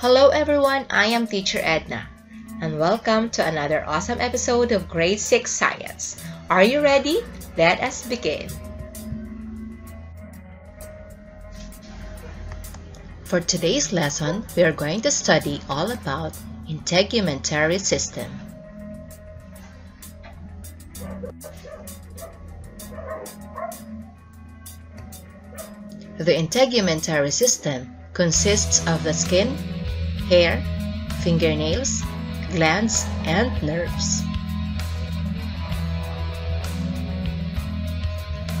Hello everyone, I am Teacher Edna, and welcome to another awesome episode of Grade 6 Science. Are you ready? Let us begin. For today's lesson, we are going to study all about integumentary system. The integumentary system consists of the skin, hair, fingernails, glands, and nerves.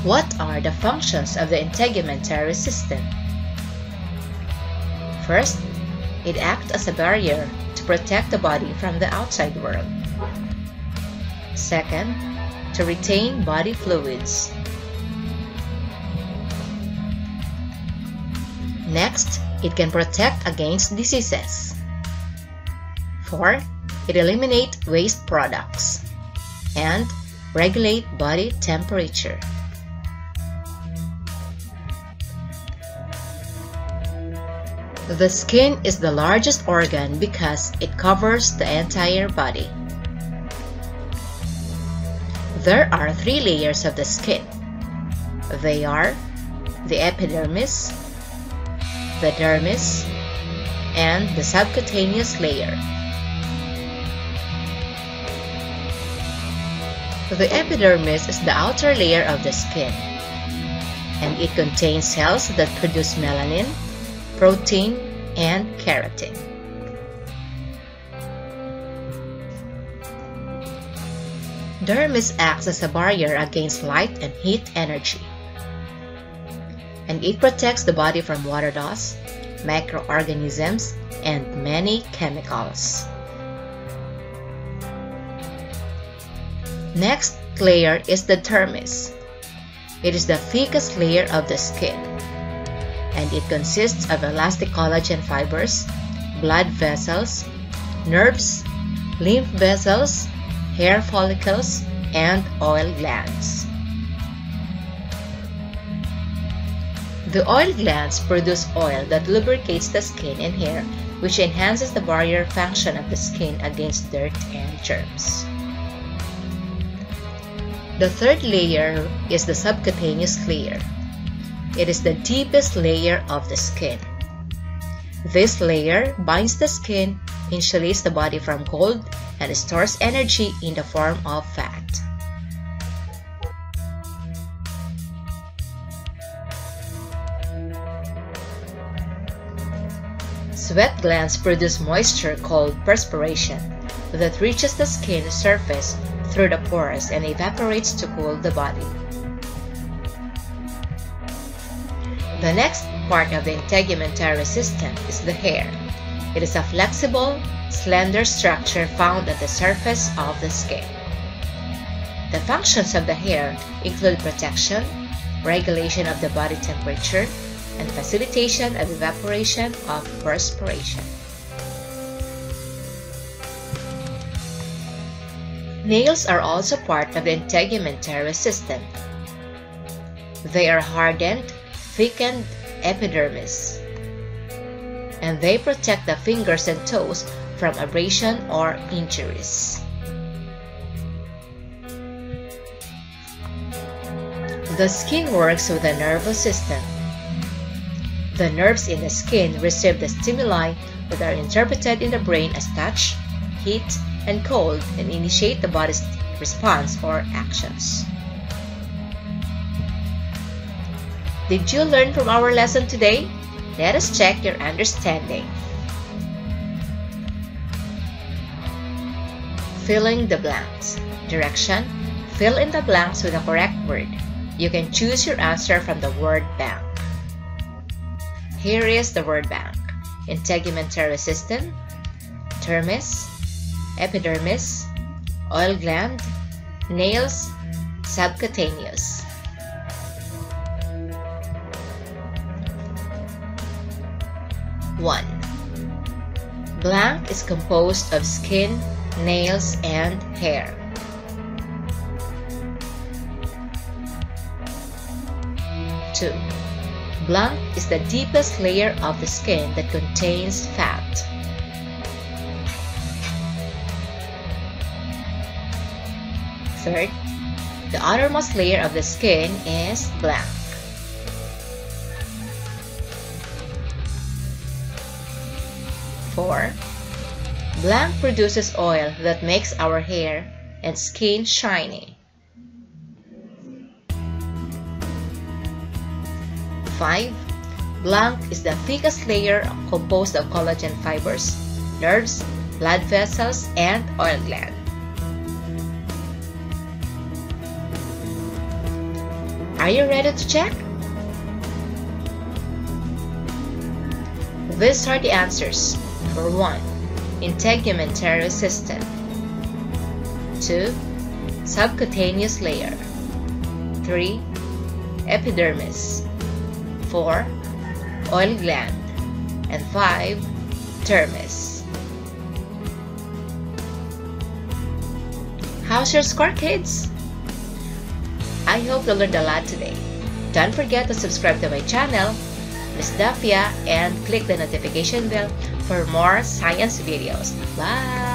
What are the functions of the integumentary system? First, it acts as a barrier to protect the body from the outside world. Second, to retain body fluids. Next, it can protect against diseases. 4. It eliminates waste products. And regulate body temperature. The skin is the largest organ because it covers the entire body. There are three layers of the skin. They are the epidermis, the dermis, and the subcutaneous layer. The epidermis is the outer layer of the skin, and it contains cells that produce melanin, protein, and keratin. Dermis acts as a barrier against light and heat energy. And it protects the body from water loss, microorganisms, and many chemicals. Next layer is the dermis. It is the thickest layer of the skin and it consists of elastic collagen fibers, blood vessels, nerves, lymph vessels, hair follicles, and oil glands. The oil glands produce oil that lubricates the skin and hair, which enhances the barrier function of the skin against dirt and germs. The third layer is the subcutaneous layer. It is the deepest layer of the skin. This layer binds the skin, insulates the body from cold, and stores energy in the form of fat. Sweat glands produce moisture called perspiration that reaches the skin surface through the pores and evaporates to cool the body. The next part of the integumentary system is the hair. It is a flexible, slender structure found at the surface of the skin. The functions of the hair include protection, regulation of the body temperature, and facilitation of evaporation of perspiration. Nails are also part of the integumentary system. They are hardened thickened epidermis. And they protect the fingers and toes from abrasion or injuries. The skin works with the nervous system. The nerves in the skin receive the stimuli that are interpreted in the brain as touch, heat, and cold and initiate the body's response or actions. Did you learn from our lesson today? Let us check your understanding. Filling the blanks. Direction. Fill in the blanks with the correct word. You can choose your answer from the word bank. Here is the word bank. Integumentary system, dermis, epidermis, oil gland, nails, subcutaneous. 1. Blank is composed of skin, nails, and hair. Two. Blank is the deepest layer of the skin that contains fat. Third, the outermost layer of the skin is blank. Four, blank produces oil that makes our hair and skin shiny. 5. Blank is the thickest layer composed of collagen fibers, nerves, blood vessels, and oil gland. Are you ready to check? These are the answers. For 1. Integumentary system 2. Subcutaneous layer 3. Epidermis 4. Oil gland and 5. Dermis How's your score kids? I hope you learned a lot today. Don't forget to subscribe to my channel, Miss Daphia, and click the notification bell for more science videos. Bye!